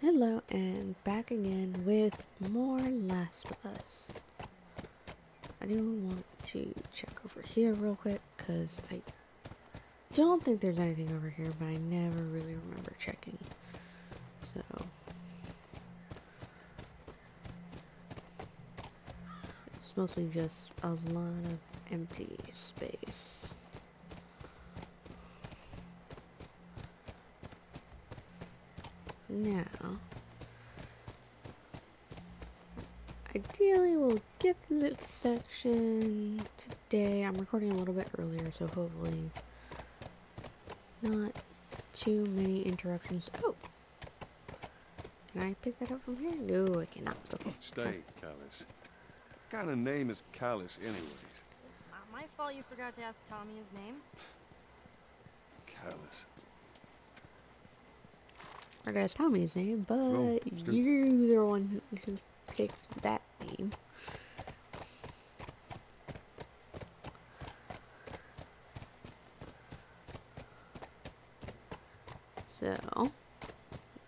Hello, and back again with more Last of Us. I do want to check over here real quick, because I don't think there's anything over here, but I never really remember checking. So... It's mostly just a lot of empty space. Now, ideally we'll get this section today. I'm recording a little bit earlier, so hopefully not too many interruptions. Oh! Can I pick that up from here? No, I cannot. Okay. Stay, Callus. What kind of name is Callus anyways? Not my fault you forgot to ask Tommy his name. Callus. Or that's Tommy's name, but oh, Well, you're the one who, who picked that name. So,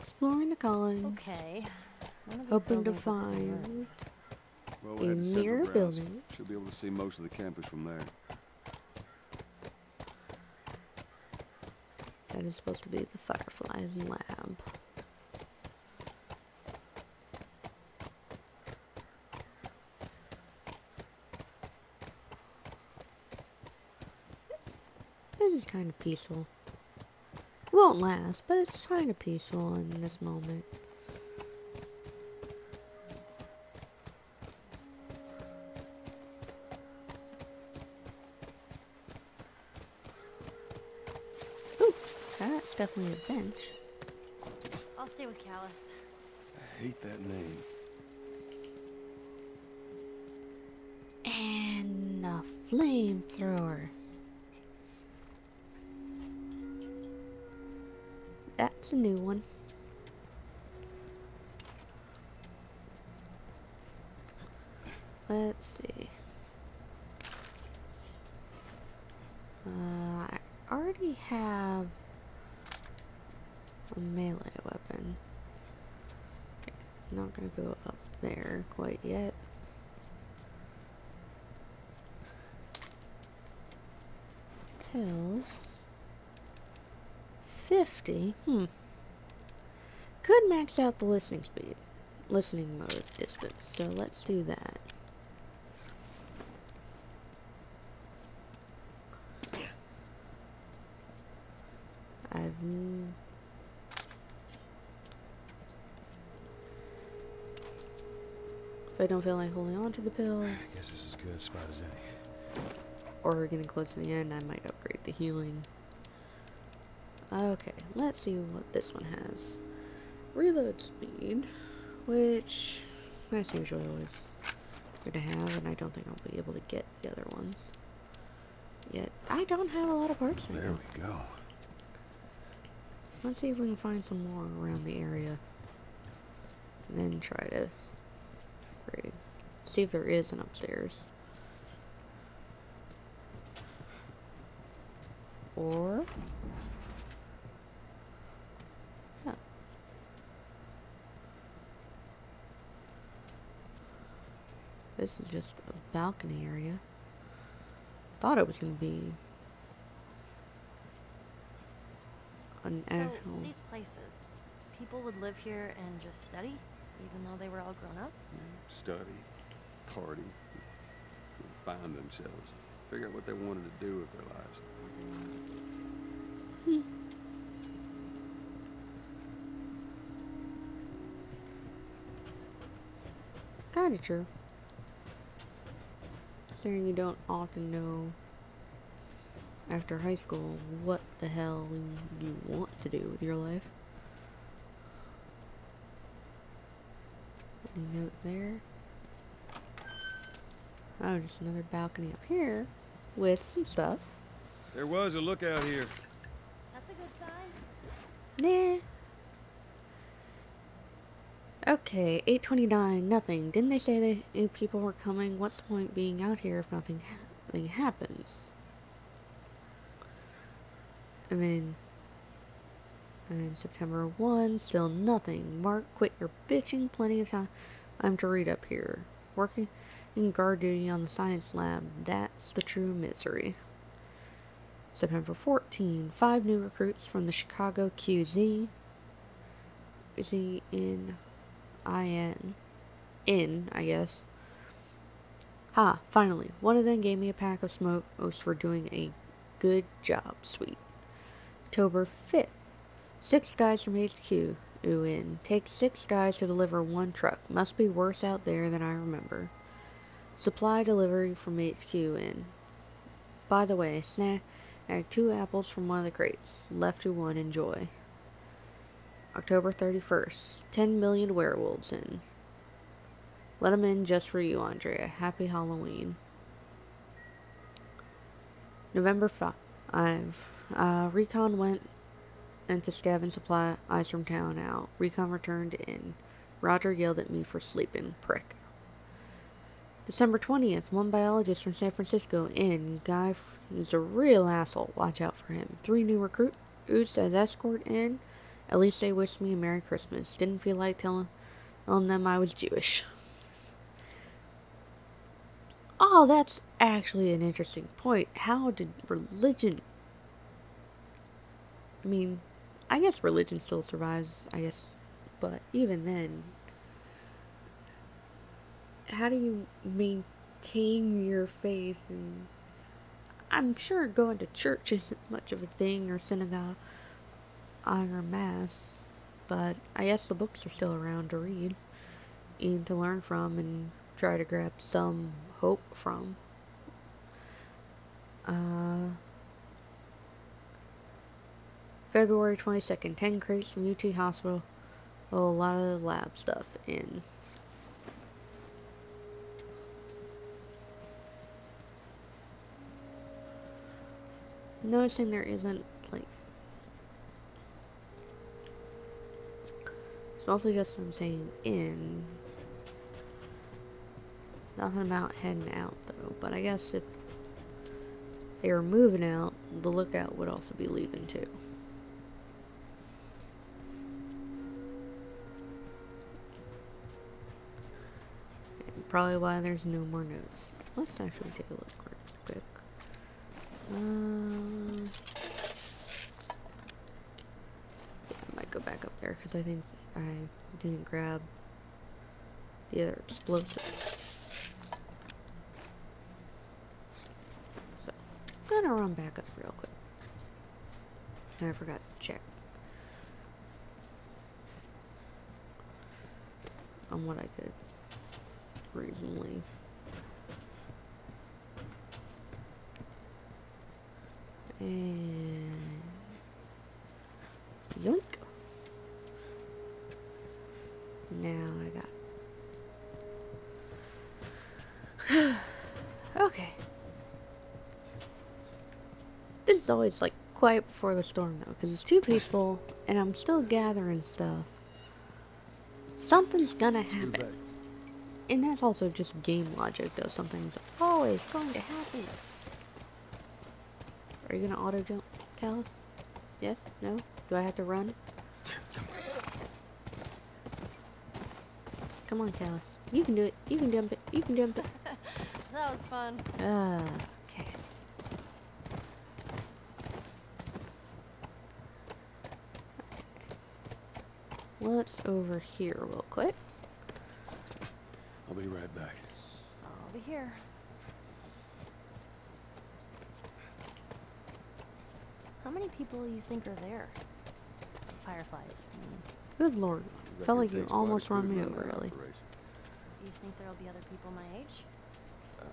exploring the college, Okay. One hoping to buildings looks like a room. find Well, A we're at the mirror grounds. building. Should be able to see most of the campus from there. That is supposed to be the Firefly lab. This is kind of peaceful. Won't last, but it's kind of peaceful in this moment. Ooh, that's definitely a bench. I'll stay with Callus. I hate that name. And a flamethrower. That's a new one. Let's see. Uh, I already have a melee weapon. Okay, not gonna go up there quite yet. Pills. 50? Hmm. Could max out the listening speed. Listening mode distance. So let's do that. I've... If I don't feel like holding on to the pills, I guess this is good a spot as any. or getting close to the end, I might upgrade the healing. Okay, let's see what this one has. Reload speed, which that's usually always good to have, and I don't think I'll be able to get the other ones. Yet, I don't have a lot of parts right There now. we go. Let's see if we can find some more around the area. And then try to upgrade. See if there is an upstairs. Or... Huh. This is just a balcony area. Thought it was gonna be an So, actual. these places, people would live here and just study, even though they were all grown up? Study, party, find themselves, figure out what they wanted to do with their lives. Kinda true. Considering you don't often know after high school what the hell you want to do with your life. Any note there? Oh, just another balcony up here with some stuff. There was a lookout here. That's a good sign. Nah. Okay, 829, nothing. Didn't they say that people were coming? What's the point being out here if nothing, ha- nothing happens? I mean, And September 1, still nothing. Mark, quit your bitching. Plenty of time. I'm to read up here. Working in guard duty on the science lab. That's the true misery. September 14, five new recruits from the Chicago QZ. He in IN? In, I guess. Ha, finally. One of them gave me a pack of smokes for doing a good job, sweet. October 5th. Six guys from HQ. Ooh, in. Takes six guys to deliver one truck. Must be worse out there than I remember. Supply delivery from HQ in. By the way, snack two apples from one of the crates. Left to one, enjoy. October 31st. 10 million werewolves in. Let them in just for you, Andrea. Happy Halloween. November 5. Uh, Recon went into scaven supply ice from town out. Recon returned in. Roger yelled at me for sleeping. Prick. December 20th. One biologist from San Francisco in. Guy is a real asshole. Watch out for him. Three new recruits as escort in. At least they wished me a Merry Christmas. Didn't feel like telling, telling them I was Jewish. Oh, that's actually an interesting point. How did religion... I mean, I guess religion still survives, I guess, but even then, how do you maintain your faith? And I'm sure going to church isn't much of a thing, or synagogue, or mass, but I guess the books are still around to read and to learn from and try to grab some hope from. Uh, February 22nd, 10 crates from UT Hospital. a lot of lab stuff in. Noticing there isn't, like, it's mostly just I'm saying in. Nothing about heading out, though. But I guess if they were moving out, the lookout would also be leaving, too. Probably why there's no more notes. Let's actually take a look real quick. Uh, yeah, I might go back up there because I think I didn't grab the other explosives. So gonna run back up real quick. I forgot to check. On what I could reasonably and yoink now I got okay this is always like quiet before the storm though, because it's too peaceful, and I'm still gathering stuff. Something's gonna happen. And that's also just game logic though, something's always going to happen. Are you gonna auto jump, Callus? Yes? No? Do I have to run? Come on, Callus. You can do it. You can jump it. You can jump it. that was fun. Ah. Okay. Let's over here real quick. I'll be right back. I'll be here. How many people do you think are there? Fireflies. I mean, Good lord. Felt like you almost run me over, really. Do you think there'll be other people my age? Uh,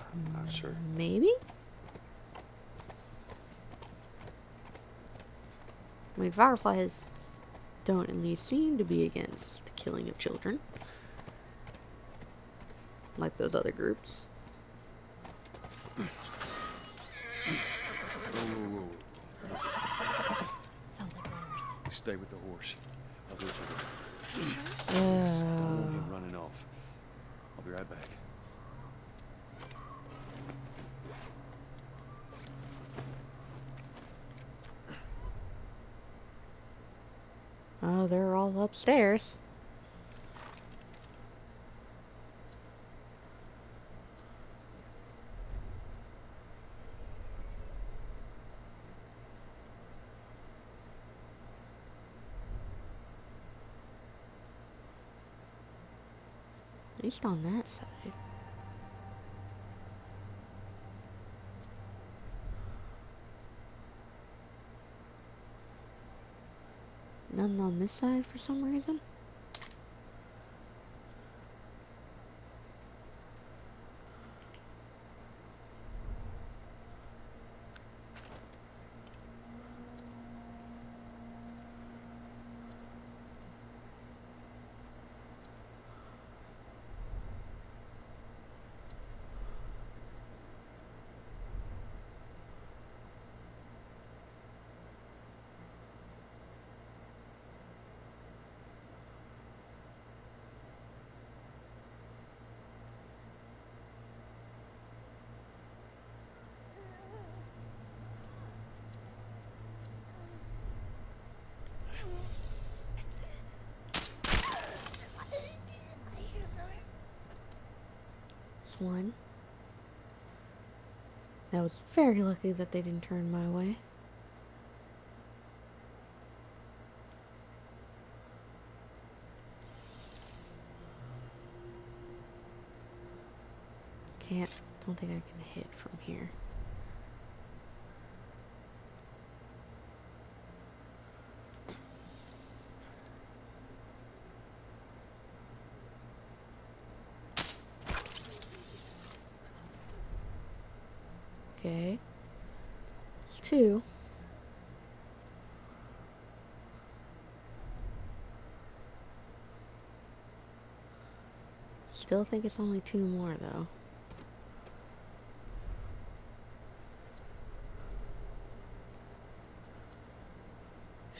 I'm not sure. Maybe? I mean, Fireflies don't at least seem to be against the killing of children. Like those other groups. Whoa, whoa, whoa. Sounds like runners. Stay with the horse. I'll get you. Yeah. Yes, don't want him running off. I'll be right back. Oh, they're all upstairs. Least on that side. None on this side for some reason. That's one. I was very lucky that they didn't turn my way. Can't, don't think I can hit from here. Okay. Two. Still think it's only two more though.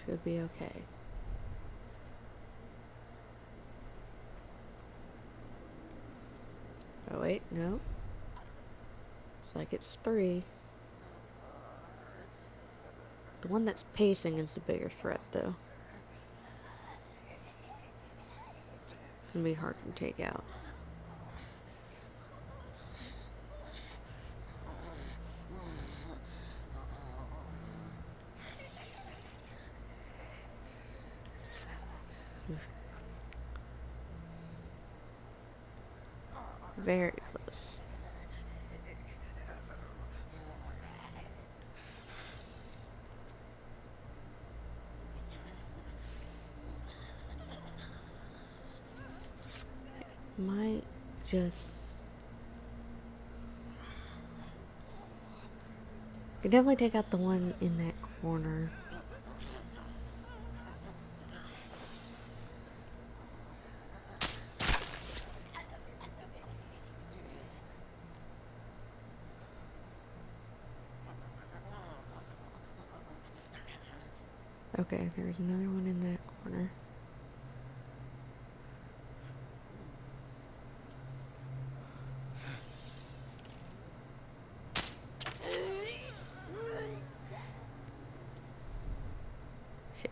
Should be okay. Oh wait, no. It's like it's three. The one that's pacing is the bigger threat, though. It's gonna be hard to take out. Very close. Might just. You definitely take out the one in that corner. Okay, there's another one in that corner. Shit.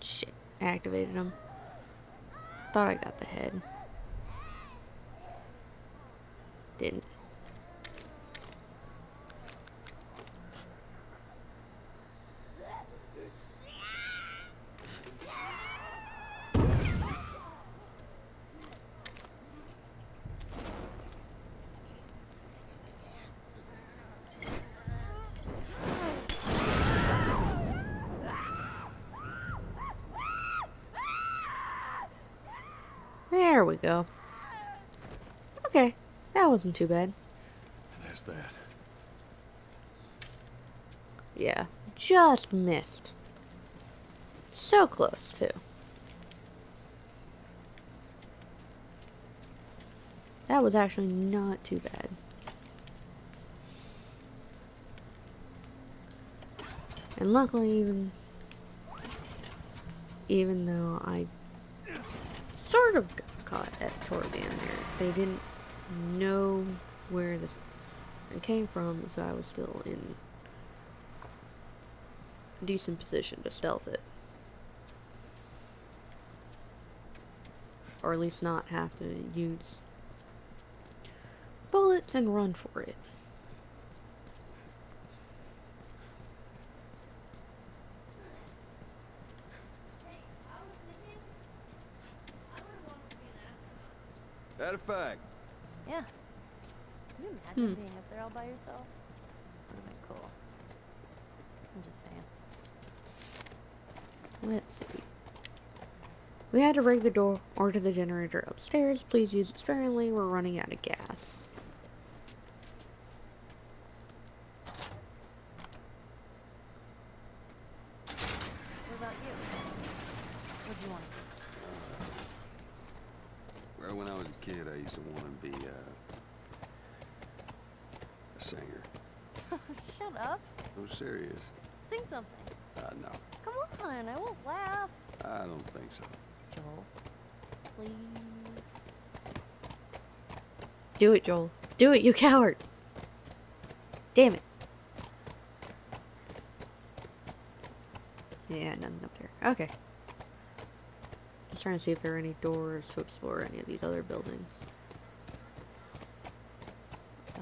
Shit. Activated him. Thought I got the head. Didn't. There we go. Okay, that wasn't too bad. There's that. Yeah, just missed. So close, too. That was actually not too bad. And luckily, even even though I sort of got caught at Torban there. They didn't know where this came from, so I was still in decent position to stealth it. Or at least not have to use bullets and run for it. That. Yeah. Can you imagine Hmm. being up there all by yourself? Would have been cool. I'm just saying. Let's see. We had to rig the door or to the generator upstairs. Please use it sparingly. We're running out of gas. What about you? What'd you want to Well, when I was a kid, I used to want to be uh, a singer. do? Shut up. I'm serious. Sing something. Uh, no, Come on, I won't laugh. I don't think so. Joel, please. Do it, Joel. Do it, you coward. Damn it. Yeah, nothing up there. Okay. Just trying to see if there are any doors to explore any of these other buildings. Uh,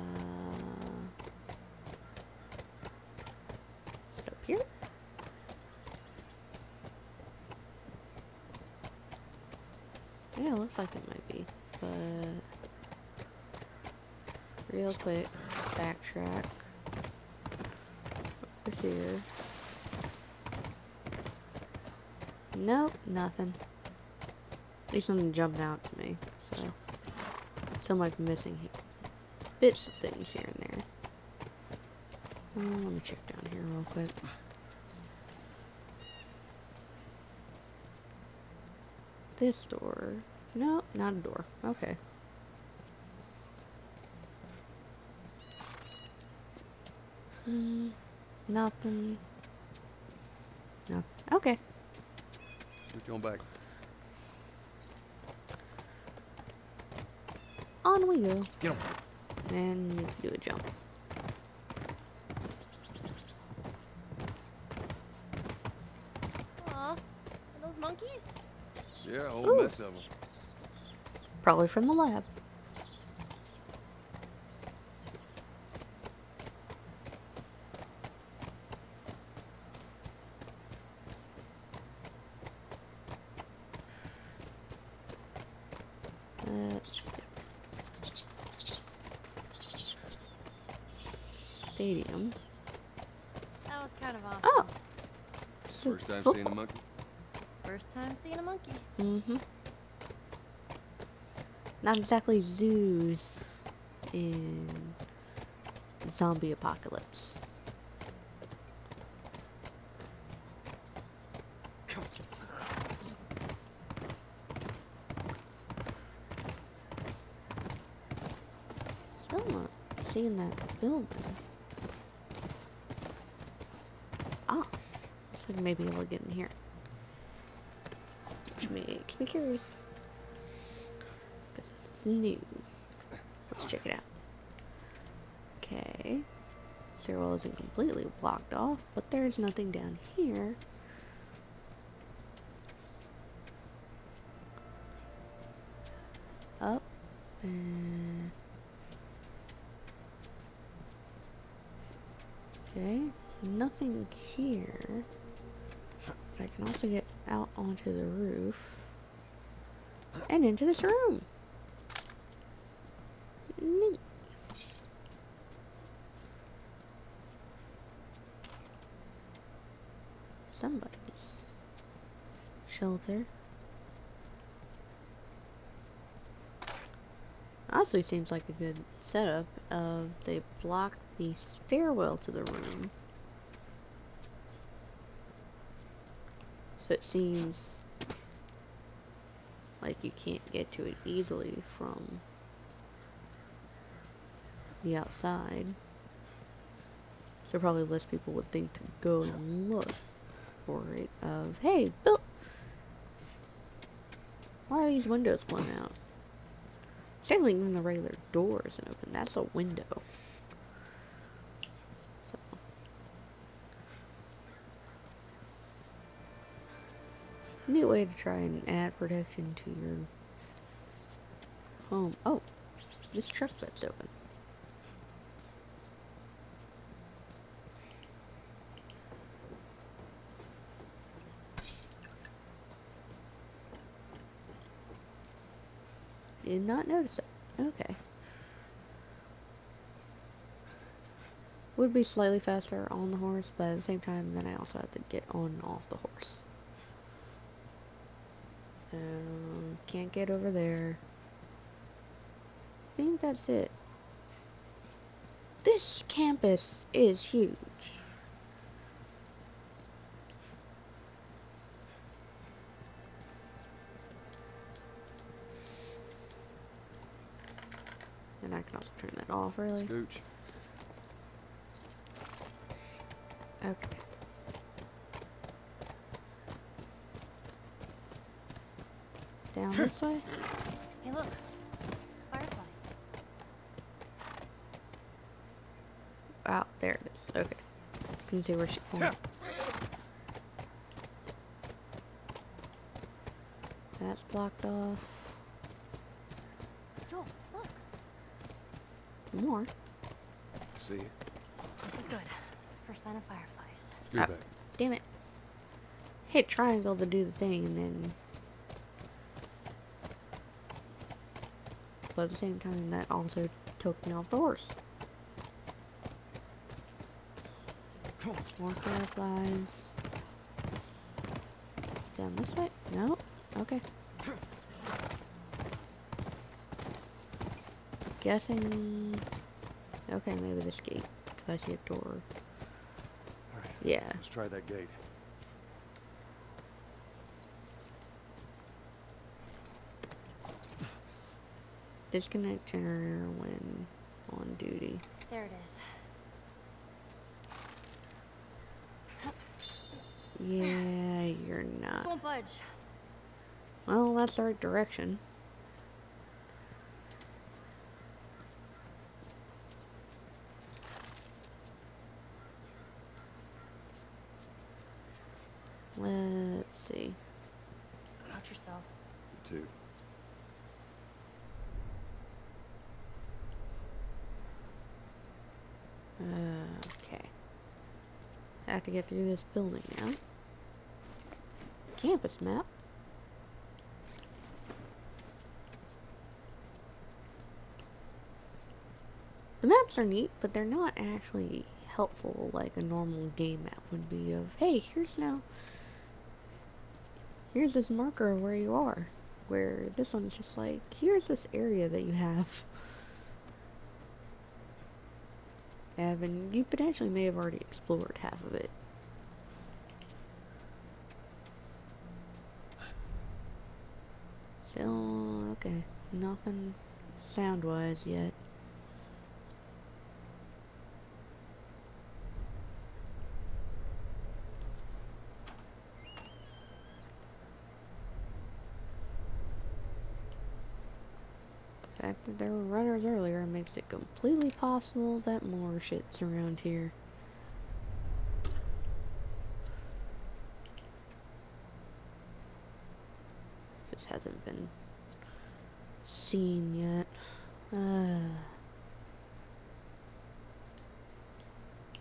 is it up here? Yeah, it looks like it might be, but real quick, backtrack here. Nope, nothing. At least nothing jumping out to me, so still be missing bits of things here and there. Uh, let me check down here real quick. This door. No, not a door. Okay. Hmm. Nothing. Nothing. Okay. Switch on back. On we go. Get him. And do a jump. Aw, are those monkeys? Yeah, a whole Ooh. mess of them. Probably from the lab. Let's see. Stadium. That was kind of awesome. Oh. First time seeing a monkey. First time seeing a monkey. Mm-hmm. Not exactly zoos in zombie apocalypse. Still not seeing that building. Ah, looks like maybe able to get in here. Me curious. Because this is new. Let's check it out. Okay. Stairwell isn't completely blocked off, but there's nothing down here. Up and okay, nothing here. But I can also get out onto the roof and into this room. Neat. Somebody's shelter. Honestly, seems like a good setup. Of they block the stairwell to the room. So it seems like you can't get to it easily from the outside. So probably less people would think to go and look for it of, hey, Bill, why are these windows blown out? Certainly even the regular door isn't open. That's a window. So. Way to try and add protection to your home. Oh, this truck bed's open. Did not notice it. Okay. Would be slightly faster on the horse, but at the same time, then I also have to get on and off the horse. Um, can't get over there. I think that's it. This campus is huge. And I can also turn that off, really. Scooch. Okay. Down this way? Hey, look. Fireflies. Out there it is. Okay. Can you see where she's going? That's blocked off. Joel, look. More. See it? This is good. First sign of fireflies. Scooch Ah. Damn it. Hit triangle to do the thing and then. But at the same time, that also took me off the horse. More fireflies. Down this way? No? Okay. Guessing. Okay, maybe this gate. Because I see a door. Right. Yeah. Let's try that gate. Disconnect generator when on duty. There it is. Yeah, you're This not. won't budge. Well, that's the right direction. Let's see. Watch yourself. You too. Okay. I have to get through this building now. Campus map. The maps are neat, but they're not actually helpful like a normal game map would be of, hey, here's now here's this marker of where you are. Where this one's just like, here's this area that you have. Evan, you potentially may have already explored half of it. Still, okay. Nothing sound-wise yet. The fact that there were runners earlier makes it completely possible that more shit's around here. Just hasn't been seen yet. Uh.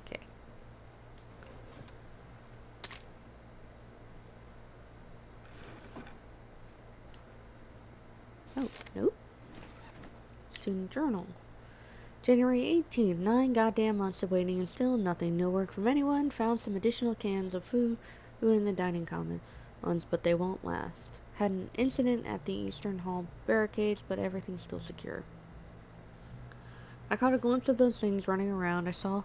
Okay. Oh, nope. Student Journal. January 18th, nine goddamn months of waiting and still nothing. No word from anyone. Found some additional cans of food, food in the dining commons, but they won't last. Had an incident at the Eastern Hall barricades, but everything's still secure. I caught a glimpse of those things running around. I saw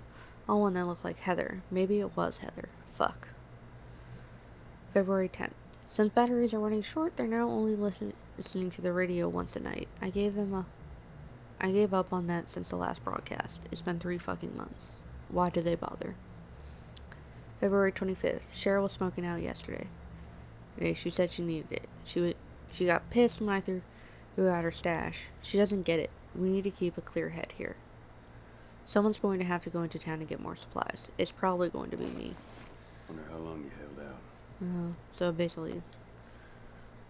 all one that looked like Heather. Maybe it was Heather. Fuck. February 10th. Since batteries are running short, they're now only listen- listening to the radio once a night. I gave them a I gave up on that since the last broadcast. It's been three fucking months. Why do they bother? February 25th. Cheryl was smoking out yesterday. She said she needed it. She was, she got pissed when I threw, threw out her stash. She doesn't get it. We need to keep a clear head here. Someone's going to have to go into town to get more supplies. It's probably going to be me. Wonder how long you held out. Uh, so basically,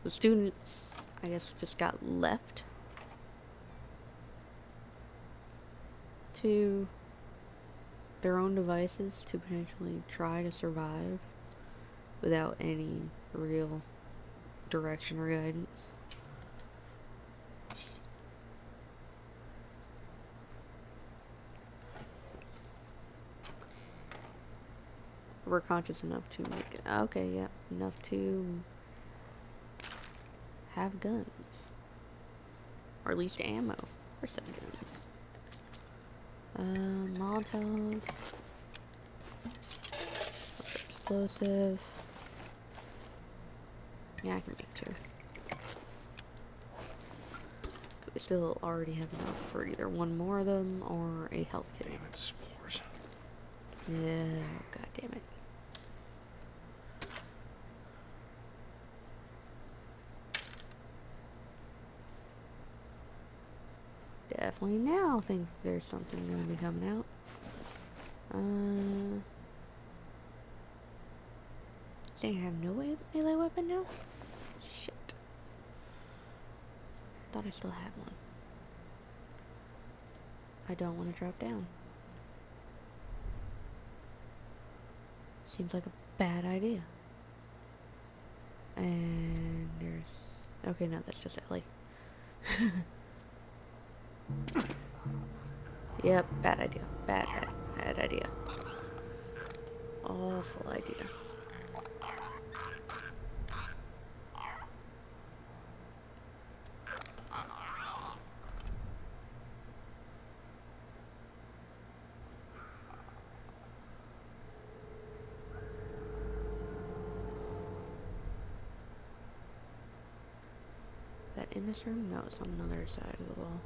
the students, I guess, just got left. To their own devices to potentially try to survive without any real direction or guidance. We're conscious enough to make it. Okay, yeah, enough to have guns. Or at least ammo for some guns. Uh, Molotov. Explosive. Yeah, I can make two. We still already have enough for either one more of them or a health kit. Damn it, spores. Yeah, god damn it. Definitely now I think there's something gonna be coming out. Uh Saying I have no melee weapon now? Shit. Thought I still had one. I don't want to drop down. Seems like a bad idea. And there's... Okay, no, that's just Ellie. yep, bad idea. Bad, bad, bad idea. Awful idea. that in this room? No, it's on another side of the wall.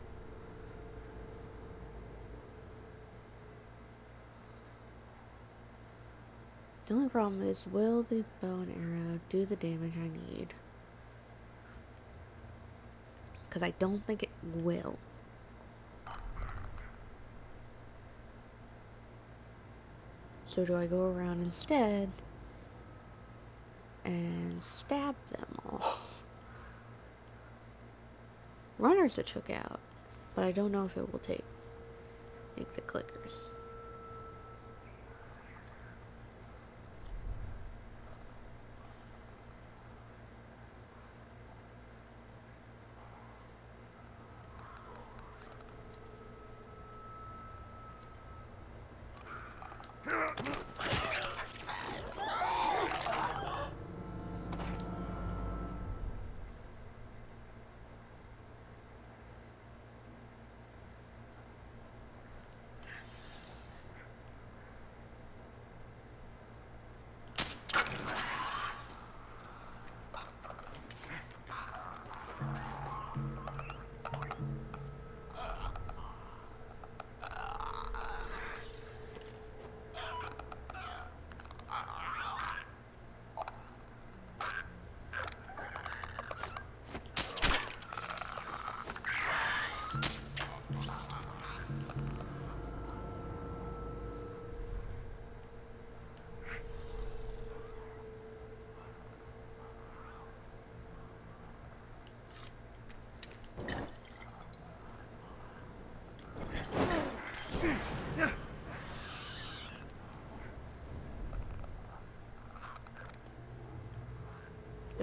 The only problem is, will the bow and arrow do the damage I need? Because I don't think it will. So do I go around instead and stab them all? Runners it took out, but I don't know if it will take make the clickers.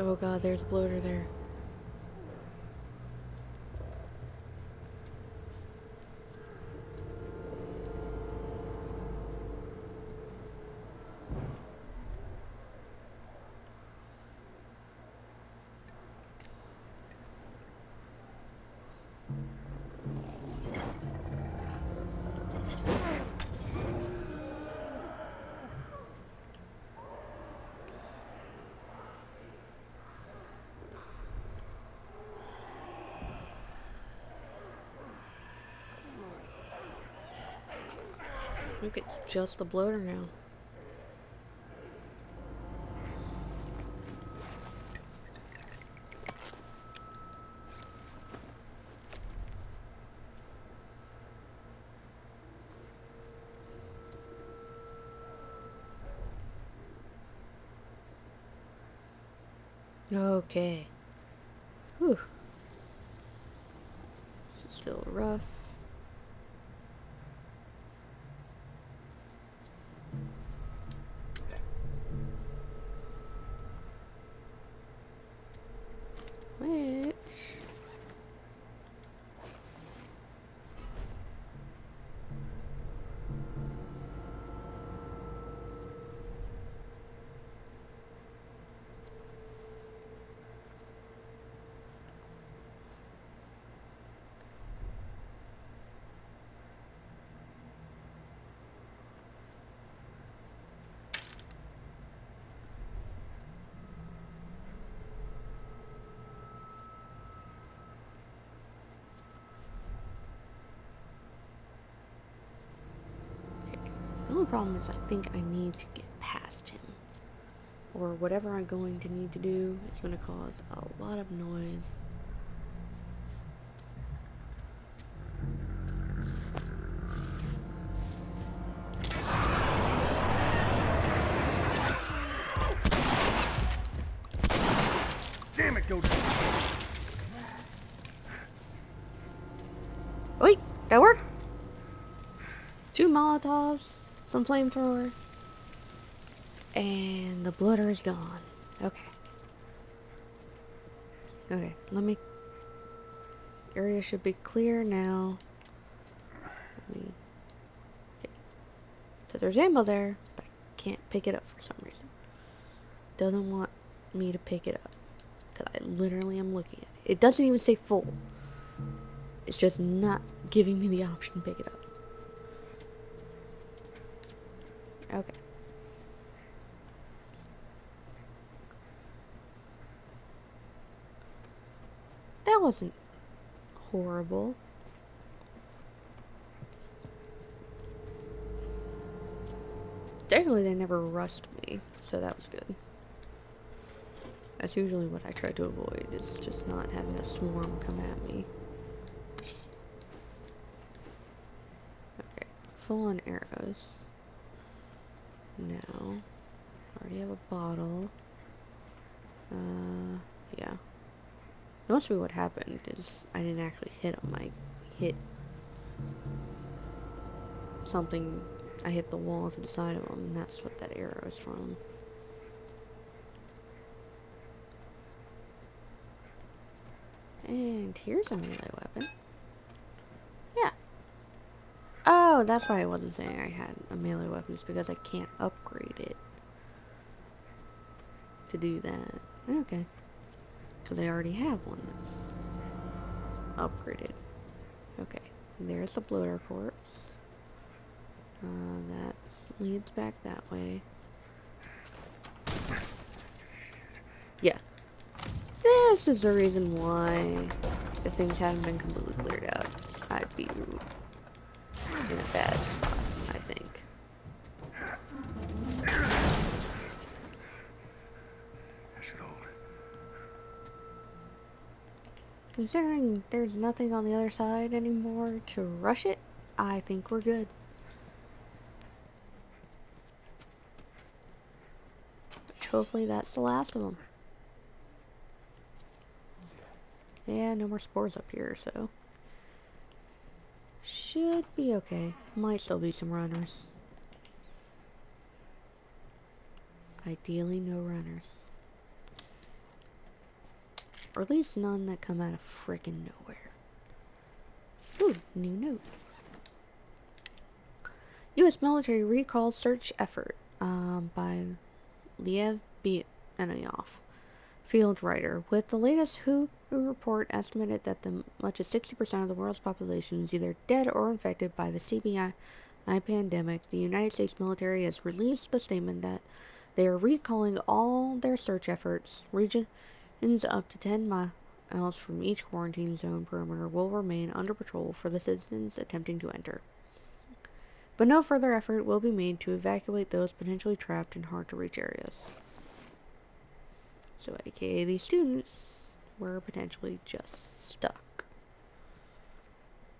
Oh god, there's a bloater there. Look, it's just the bloater now. Okay. Whew. This is still rough. Problem is I think I need to get past him. Or whatever I'm going to need to do is going to cause a lot of noise. Damn it, go Wait, that worked? Two Molotovs, some flamethrower, and the bloater is gone. Okay. Okay, let me. Area should be clear now. Let me. Okay. So there's ammo there, but I can't pick it up for some reason. Doesn't want me to pick it up. Because I literally am looking at it. It doesn't even say full. It's just not giving me the option to pick it up. Okay. That wasn't horrible. Thankfully, they never rushed me, so that was good. That's usually what I try to avoid, is just not having a swarm come at me. Okay, full on arrows. No. Already have a bottle. Uh, yeah. That must be what happened, is I didn't actually hit him. I hit something. I hit the wall to the side of him, and that's what that arrow is from. And here's a melee weapon. Yeah. Oh, that's why I wasn't saying I had a melee weapon. It's because I can't upgrade it to do that. Okay. Because I already have one that's upgraded. Okay. There's the bloater corpse. Uh, that leads back that way. Yeah. This is the reason why, if things haven't been completely cleared out, I'd be in a bad spot, I think. Considering there's nothing on the other side anymore to rush it, I think we're good. Hopefully that's the last of them. Yeah, no more spores up here, so. Should be okay. Might still be some runners. Ideally, no runners. Or at least none that come out of frickin' nowhere. Ooh, new note. U.S. military recall search effort um, by Liev Benioff, field writer. With the latest WHO report estimated that the much as 60% of the world's population is either dead or infected by the CBI pandemic, the United States military has released the statement that they are recalling all their search efforts. Regions up to 10 miles from each quarantine zone perimeter will remain under patrol for the citizens attempting to enter. But no further effort will be made to evacuate those potentially trapped in hard to reach areas. So, aka these students were potentially just stuck.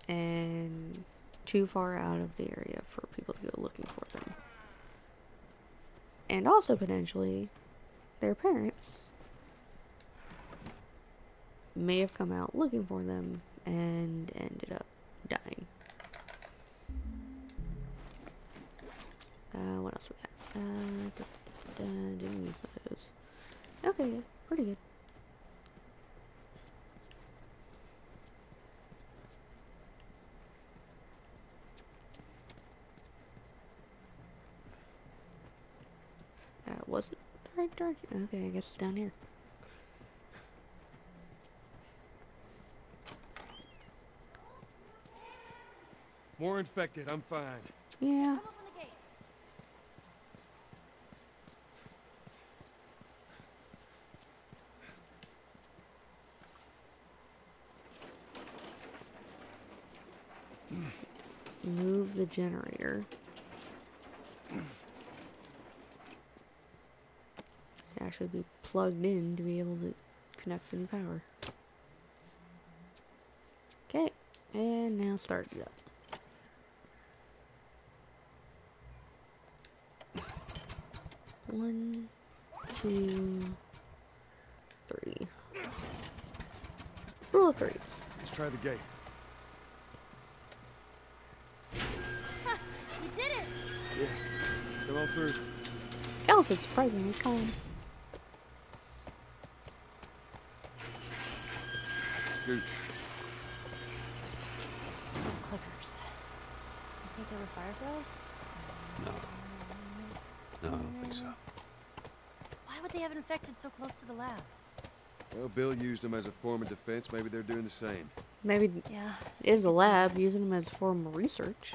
And too far out of the area for people to go looking for them. And also potentially their parents may have come out looking for them and ended up dying. Uh, what else we got? Uh. Okay. Pretty good. That wasn't the right. Okay, I guess it's down here. More infected, I'm fine. Yeah. Come open the gate. Move the generator. Actually be plugged in to be able to connect any power. Okay, and now start it up. One, two, three. Rule of threes. Let's try the gate. You did it! Yeah. Come on through. Oh, Callus is surprisingly calm. Scoot. Clickers. You think they were fireflies? No. No, I don't think so. Why would they have infected so close to the lab? Well, Bill used them as a form of defense. Maybe they're doing the same. Maybe Yeah. it is a lab using them as a form of research.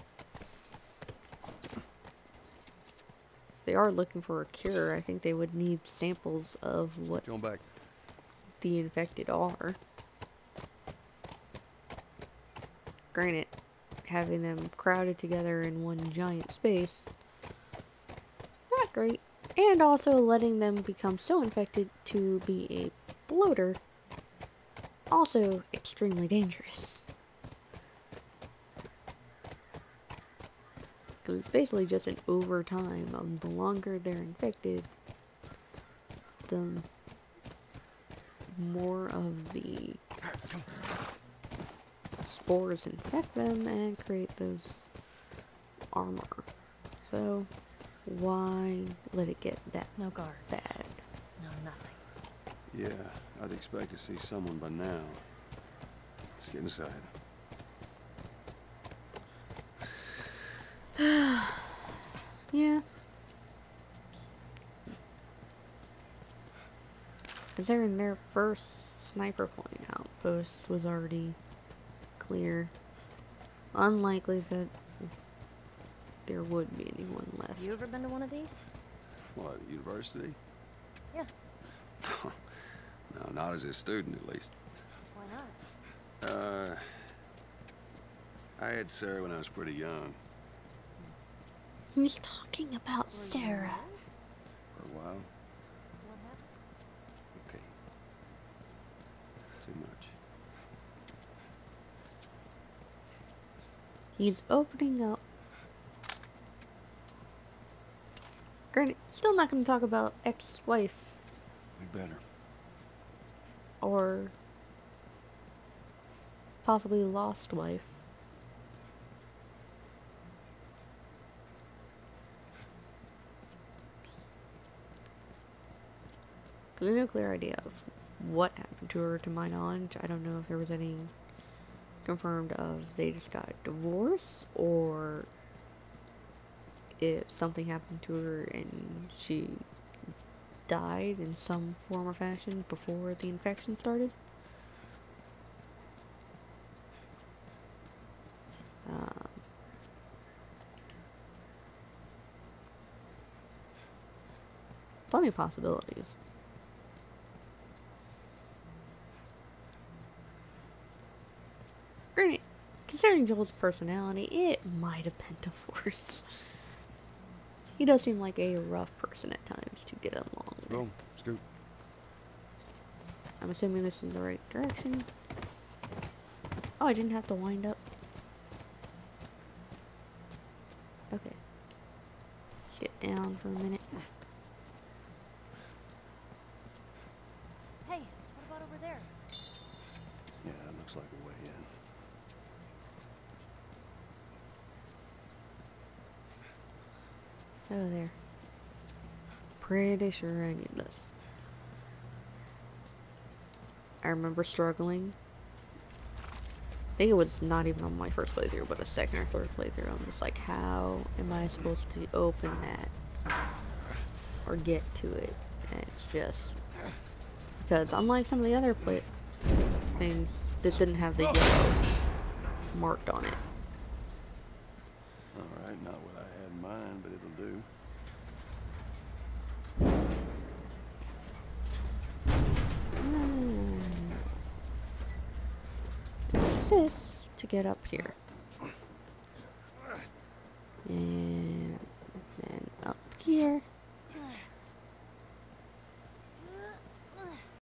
They are looking for a cure. I think they would need samples of what back. the infected are. Granted, having them crowded together in one giant space, not great. And also letting them become so infected to be a bloater, also extremely dangerous. Because it's basically just an overtime of the longer they're infected, the more of the spores infect them and create those armor. So, why let it get that No guards. bad? No nothing. Yeah, I'd expect to see someone by now. Let's get inside. Yeah. Considering their first sniper point outpost was already clear, unlikely that there would be anyone left. You ever been to one of these? What, university? Yeah. no, not as a student at least. Why not? Uh, I had Sarah when I was pretty young. He's talking about Sarah. For a while. What happened? Okay. Too much. He's opening up. Granted, still not going to talk about ex-wife We better. or possibly lost wife. The nuclear idea of what happened to her, to my knowledge, I don't know if there was any confirmed of they just got divorced or if something happened to her and she died in some form or fashion before the infection started. Um, plenty of possibilities. Granted, considering Joel's personality, it might have been divorce. He does seem like a rough person at times to get along with. Oh, Boom. Scoot. I'm assuming this is the right direction. Oh, I didn't have to wind up. Okay. Get down for a minute. Hey, what about over there? Yeah, that looks like a way in. Oh, there. Pretty sure I need this. I remember struggling. I think it was not even on my first playthrough, but a second or third playthrough. I'm just like, how am I supposed to open that? Or get to it? And it's just... Because unlike some of the other play things, this didn't have the yellow marked on it. All right, not what I had in mind, but it'll do. Hmm. This to get up here. Up here.